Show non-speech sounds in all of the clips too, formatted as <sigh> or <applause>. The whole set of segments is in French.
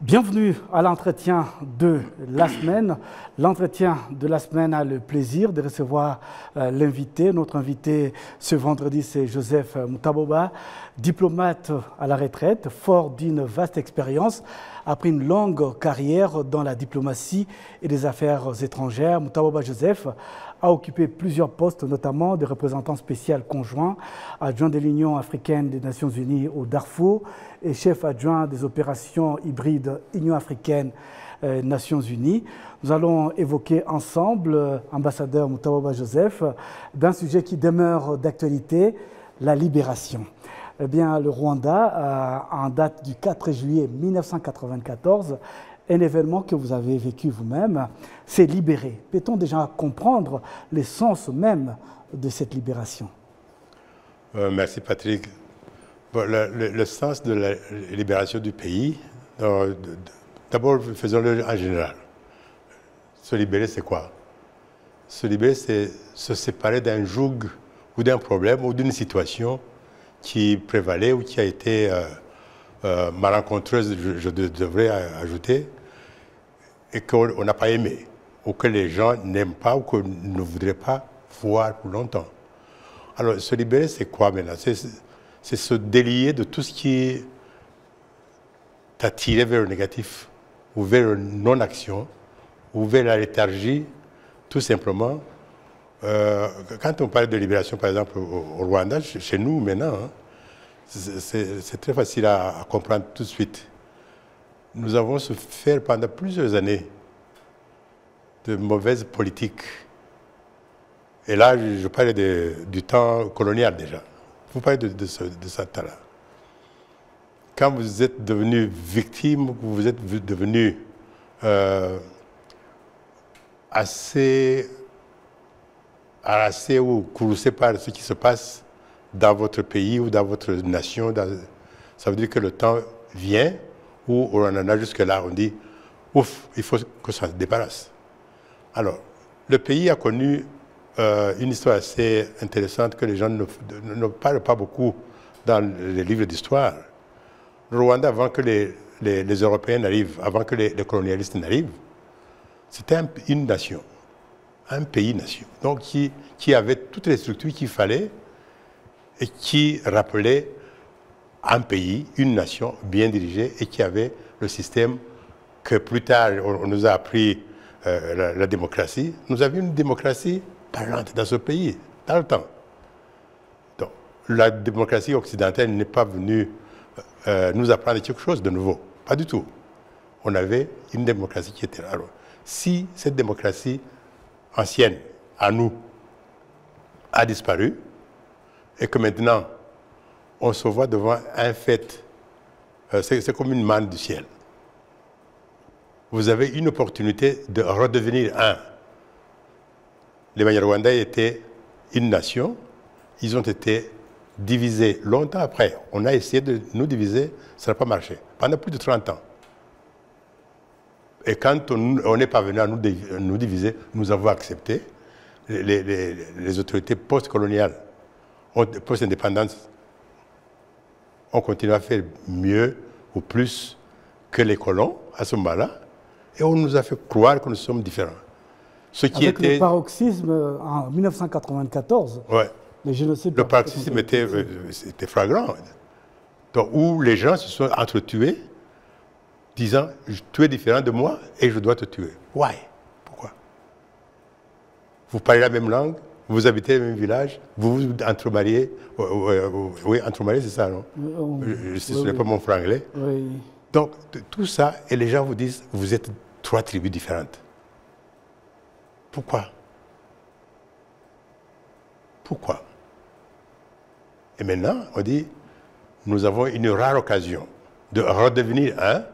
Bienvenue à l'entretien de la semaine. L'entretien de la semaine a le plaisir de recevoir euh, l'invité. Notre invité ce vendredi, c'est Joseph Moutaboba, diplomate à la retraite, fort d'une vaste expérience. Après une longue carrière dans la diplomatie et les affaires étrangères, Moutaboba Joseph a occupé plusieurs postes, notamment de représentant spécial conjoint, adjoint de l'Union africaine des Nations Unies au Darfour et chef adjoint des opérations hybrides Union africaine euh, Nations Unies. Nous allons évoquer ensemble, euh, ambassadeur Moutaouba Joseph, d'un sujet qui demeure d'actualité, la libération. Eh bien, le Rwanda, euh, en date du 4 juillet 1994, un événement que vous avez vécu vous-même, s'est libéré. Peut-on déjà comprendre l'essence même de cette libération? Euh, Merci Patrick. le, sens de la libération du pays, d'abord faisons-le en général. Se libérer, c'est quoi? Se libérer, c'est se séparer d'un joug ou d'un problème ou d'une situation qui prévalait ou qui a été euh, euh malencontreuse, je devrais ajouter, et qu'on n'a pas aimé, ou que les gens n'aiment pas, ou qu'on ne voudraient pas voir pour longtemps. Alors, se libérer, c'est quoi maintenant? C'est se délier de tout ce qui t'a tiré vers le négatif, ou vers la non-action, ou vers la léthargie, tout simplement. Euh, quand on parle de libération, par exemple, au, Rwanda, chez nous maintenant, hein, c'est très facile à comprendre tout de suite nous avons souffert pendant plusieurs années de mauvaises politiques. Et là, je, parle du temps colonial déjà. Vous parlez de, de, ce, temps-là. Quand vous êtes devenu victime, vous êtes devenu euh, assez harassé ou courroucé par ce qui se passe dans votre pays ou dans votre nation, ça veut dire que le temps vient où on en a jusque-là, on dit, ouf, il faut que ça se débarrasse. Alors, le pays a connu euh, une histoire assez intéressante que les gens ne, ne, parlent pas beaucoup dans les livres d'histoire. Le Rwanda, avant que les, les, Européens n'arrivent, avant que les, colonialistes n'arrivent, c'était une nation, un pays-nation, donc qui, qui avait toutes les structures qu'il fallait et qui rappelait un pays, une nation bien dirigée et qui avait le système que plus tard on, nous a appris euh, la, démocratie. Nous avions une démocratie parlante dans ce pays, dans le temps. Donc, la démocratie occidentale n'est pas venue euh, nous apprendre quelque chose de nouveau. Pas du tout. On avait une démocratie qui était là. si cette démocratie ancienne, à nous, a disparu, et que maintenant on se voit devant un fait. Euh, c'est comme une manne du ciel. Vous avez une opportunité de redevenir un. Les Banyarwandais étaient une nation. Ils ont été divisés longtemps après. On a essayé de nous diviser, ça n'a pas marché. Pendant plus de 30 ans. Et quand on n'est pas venu à nous, diviser, nous avons accepté. Les, les autorités post-coloniales, post-indépendance, on continue à faire mieux ou plus que les colons à ce moment-là, et on nous a fait croire que nous sommes différents. Ce qui Avec était... le paroxysme en 1994, ouais. le génocide... Le paroxysme était, euh, était flagrant. Donc, où les gens se sont entretués, disant Tu es différent de moi et je dois te tuer. Why? Pourquoi? Vous parlez la même langue, vous habitez le même village, vous vous entremariez. Oui, entremariez, c'est ça, non? Euh, Ce n'est pas mon franglais. Oui. Donc, tout ça, et les gens vous disent, vous êtes trois tribus différentes. Pourquoi? Pourquoi? Et maintenant, on dit, nous avons une rare occasion de redevenir un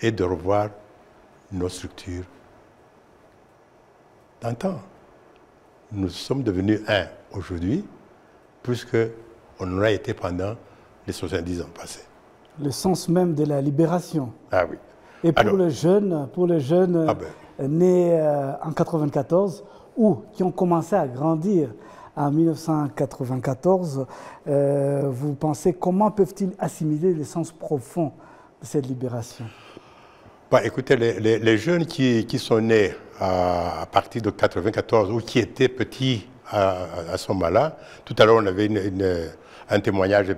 et de revoir nos structures d'antan nous sommes devenus un aujourd'hui, puisque on a été pendant les 70 ans passés. Le sens même de la libération. Ah oui. Et pour les jeunes, pour les jeunes ah ben. nés euh, en 94 ou qui ont commencé à grandir en 1994, euh, vous pensez comment peuvent-ils assimiler le sens profond de cette libération? Bah, écoutez, les, jeunes qui, sont nés à, partir de 94 ou qui étaient petits à, ce moment-là, tout à l'heure on avait un témoignage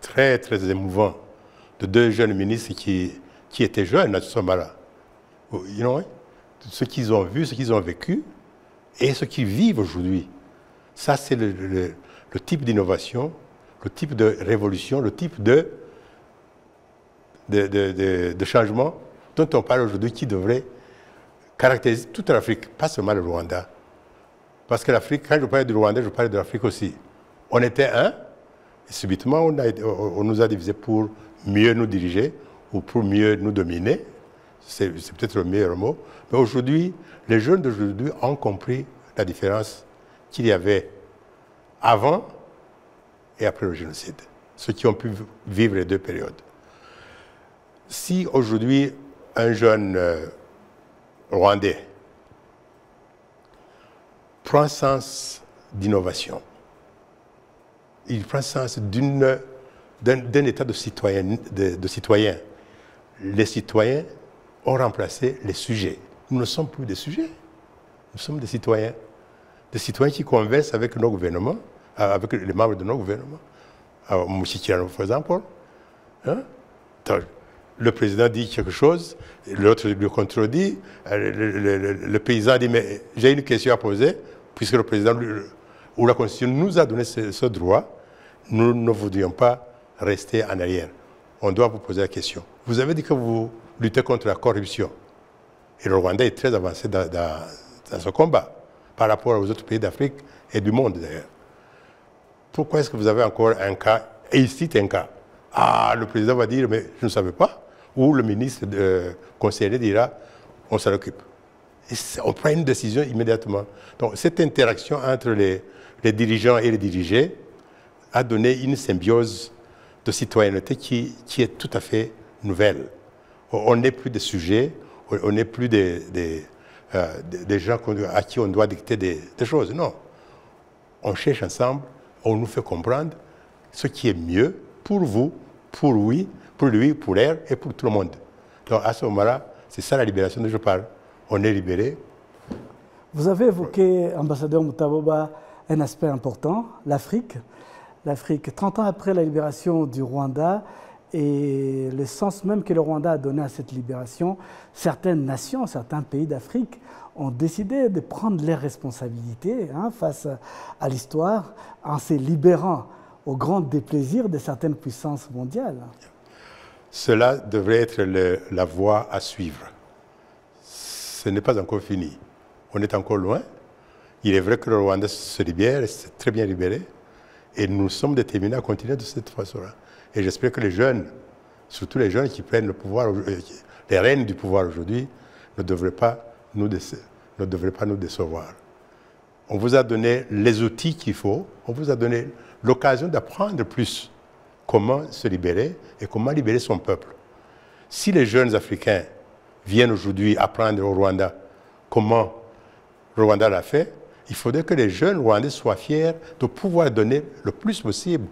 très très émouvant de deux jeunes ministres qui, qui étaient jeunes à ce moment-là. Know, ce qu'ils ont vu, ce qu'ils ont vécu et ce qu'ils vivent aujourd'hui. Ça, c'est le, type d'innovation, le type de révolution, le type de, de, de changement dont on parle aujourd'hui qui devrait caractériser toute l'Afrique, pas seulement le Rwanda. Parce que l'Afrique, quand je parlais du Rwanda, je parlais de l'Afrique aussi. On était un, et subitement on, a, on nous a divisés pour mieux nous diriger ou pour mieux nous dominer. C'est peut-être le meilleur mot. Mais aujourd'hui, les jeunes d'aujourd'hui ont compris la différence qu'il y avait avant et après le génocide. Ceux qui ont pu vivre les deux périodes. Si aujourd'hui un jeune euh, Rwandais prend sens d'innovation, il prend sens d'un état de citoyen, de. Les citoyens ont remplacé les sujets. Nous ne sommes plus des sujets, nous sommes des citoyens. Des citoyens qui conversent avec nos gouvernements, euh, avec les membres de nos gouvernements. Alors, par exemple. Hein? Le président dit quelque chose, l'autre lui contredit, euh, le, paysan dit, mais j'ai une question à poser, puisque le président ou la Constitution nous a donné ce, droit, nous ne voudrions pas rester en arrière. On doit vous poser la question. Vous avez dit que vous luttez contre la corruption. Et le Rwanda est très avancé dans, dans ce combat, par rapport aux autres pays d'Afrique et du monde d'ailleurs. Pourquoi est-ce que vous avez encore un cas, et il cite un cas? Ah, le président va dire, mais je ne savais pas où le ministre de, conseiller dira on s'en occupe. on prend une décision immédiatement. Donc cette interaction entre les, dirigeants et les dirigés a donné une symbiose de citoyenneté qui, qui est tout à fait nouvelle. On n'est plus des sujets, on n'est plus des, des, euh, des, gens à qui on doit dicter des, choses. Non. On cherche ensemble, on nous fait comprendre ce qui est mieux pour vous, pour lui, pour lui, pour l'air et pour tout le monde. Donc à ce moment-là, c'est ça la libération dont je parle. On est libéré. Vous avez évoqué, ambassadeur Mutaboba, un aspect important, l'Afrique. L'Afrique, 30 ans après la libération du Rwanda et le sens même que le Rwanda a donné à cette libération, certaines nations, certains pays d'Afrique ont décidé de prendre leurs responsabilités hein, face à l'histoire en se libérant au grand déplaisir de certaines puissances mondiales. Cela devrait être la voie à suivre. Ce n'est pas encore fini. On est encore loin. Il est vrai que le Rwanda se libère, c'est très bien libéré, et nous sommes déterminés à continuer de cette façon-là. Et j'espère que les jeunes, surtout les jeunes qui prennent le pouvoir, euh, les rênes du pouvoir aujourd'hui, ne devraient pas nous, ne devraient pas nous décevoir. On vous a donné les outils qu'il faut, on vous a donné l'occasion d'apprendre plus comment se libérer et comment libérer son peuple. Si les jeunes Africains viennent aujourd'hui apprendre au Rwanda comment le Rwanda l'a fait, il faudrait que les jeunes Rwandais soient fiers de pouvoir donner le plus possible,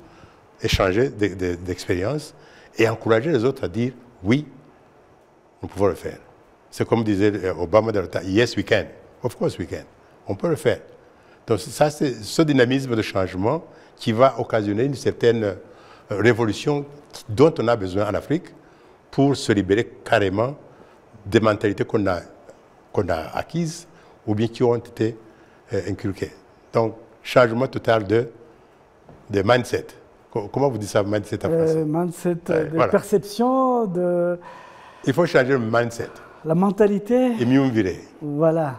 échanger d'expériences et encourager les autres à dire oui, nous pouvons le faire. C'est comme disait euh, Obama dans le temps, yes we can, of course we can, on peut le faire. Donc ça, c'est ce dynamisme de changement qui va occasionner une certaine révolution dont on a besoin en Afrique pour se libérer carrément des mentalités qu'on a, qu'on a acquises ou bien qui ont été euh, inculquées. Donc, changement total de, de mindset. Comment vous dites ça, mindset en euh, français? Mindset, de perception, de... Il faut changer le mindset. La mentalité. Et mieux virer. Voilà.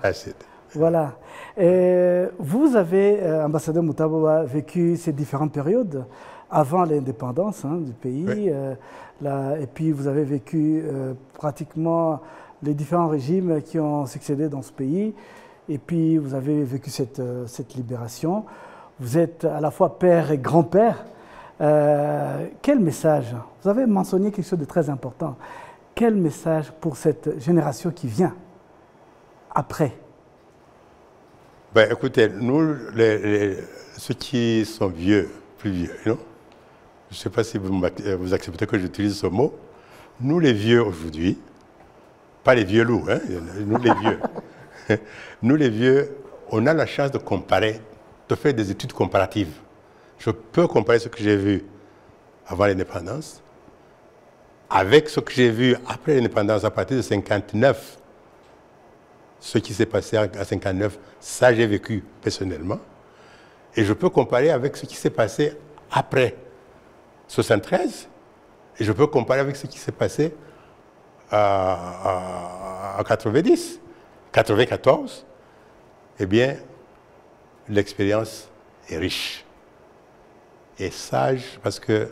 Voilà. Et vous avez, ambassadeur Moutabo, vécu ces différentes périodes avant l'indépendance hein, du pays. Euh, et puis vous avez vécu euh, pratiquement les différents régimes qui ont succédé dans ce pays. Et puis vous avez vécu cette, euh, cette libération. Vous êtes à la fois père et grand-père. quel message Vous avez mentionné quelque chose de très important. Quel message pour cette génération qui vient après? Ben, Écoutez, nous, les, ceux qui sont vieux, plus vieux, non? Ne sais pas si vous, vous acceptez que j'utilise ce mot, nous les vieux aujourd'hui, Pas les vieux loups, hein, nous les vieux. <laughs> nous les vieux, on a la chance de comparer, de faire des études comparatives. Je peux comparer ce que j'ai vu avant l'indépendance avec ce que j'ai vu après l'indépendance à partir de 59. Ce qui s'est passé en 59, ça j'ai vécu personnellement. Et je peux comparer avec ce qui s'est passé après 73. Et je peux comparer avec ce qui s'est passé en 90, 94. Eh bien, l'expérience est riche et sage parce que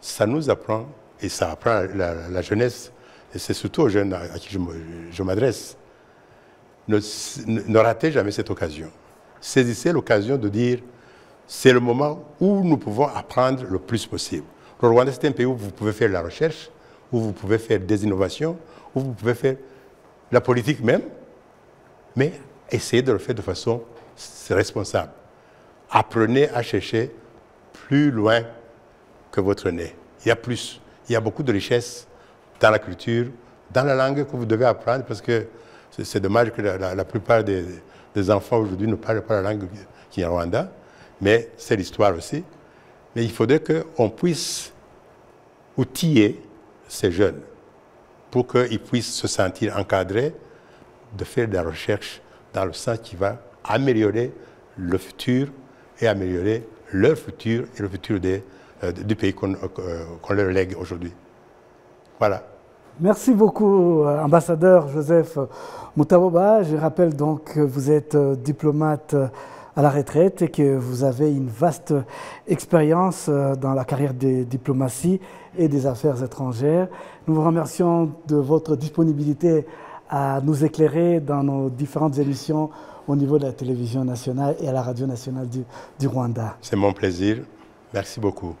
ça nous apprend, et ça apprend la, jeunesse, et c'est surtout aux jeunes à, qui je m'adresse, ne, ne ratez jamais cette occasion. Saisissez l'occasion de dire, c'est le moment où nous pouvons apprendre le plus possible. Le Rwanda, c'est un pays où vous pouvez faire la recherche, où vous pouvez faire des innovations, où vous pouvez faire la politique même, mais essayez de le faire de façon responsable. Apprenez à chercher plus loin que votre nez. Il y a plus. Il y a beaucoup de richesses dans la culture, dans la langue que vous devez apprendre parce que c'est dommage que la, plupart des, enfants aujourd'hui ne parlent pas la langue qui est en Rwanda, mais c'est l'histoire aussi. Mais il faudrait qu'on puisse outiller ces jeunes pour qu'ils puissent se sentir encadrés de faire des recherches dans le sens qui va améliorer le futur et améliorer leur futur et le futur des, euh, du pays qu'on euh, leur lègue aujourd'hui. Voilà. Merci beaucoup, euh, ambassadeur Joseph Moutaboba. Je rappelle donc que vous êtes diplomate à la retraite et que vous avez une vaste expérience dans la carrière des diplomaties et des affaires étrangères. Nous vous remercions de votre disponibilité à nous éclairer dans nos différentes émissions au niveau de la télévision nationale et à la radio nationale du, du Rwanda. C'est mon plaisir. Merci beaucoup.